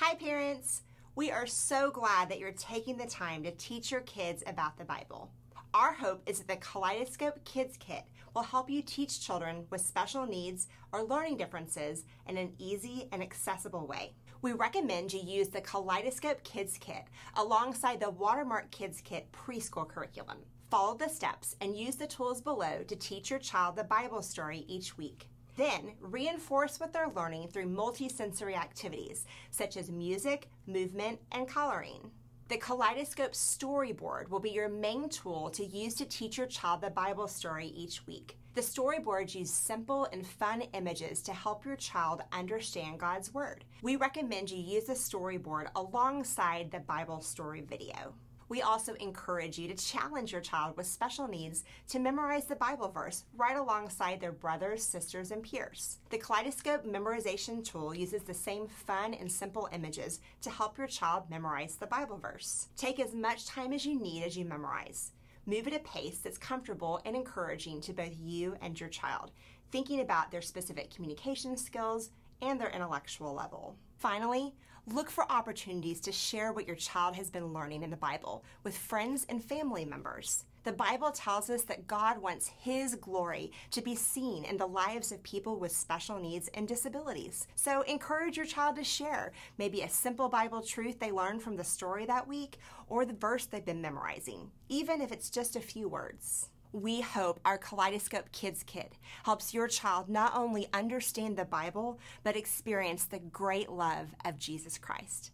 Hi, parents! We are so glad that you're taking the time to teach your kids about the Bible. Our hope is that the Kaleidoscope Kids Kit will help you teach children with special needs or learning differences in an easy and accessible way. We recommend you use the Kaleidoscope Kids Kit alongside the Watermark Kids Kit preschool curriculum. Follow the steps and use the tools below to teach your child the Bible story each week. Then reinforce what they're learning through multisensory activities such as music, movement, and coloring. The Kaleidoscope Storyboard will be your main tool to use to teach your child the Bible story each week. The storyboards use simple and fun images to help your child understand God's Word. We recommend you use the storyboard alongside the Bible story video. We also encourage you to challenge your child with special needs to memorize the Bible verse right alongside their brothers, sisters, and peers. The Kaleidoscope memorization tool uses the same fun and simple images to help your child memorize the Bible verse. Take as much time as you need as you memorize. Move at a pace that's comfortable and encouraging to both you and your child, thinking about their specific communication skills and their intellectual level. Finally, look for opportunities to share what your child has been learning in the Bible with friends and family members. The Bible tells us that God wants His glory to be seen in the lives of people with special needs and disabilities. So encourage your child to share maybe a simple Bible truth they learned from the story that week or the verse they've been memorizing, even if it's just a few words. We hope our Kaleidoscope Kids Kit helps your child not only understand the Bible, but experience the great love of Jesus Christ.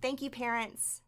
Thank you, parents.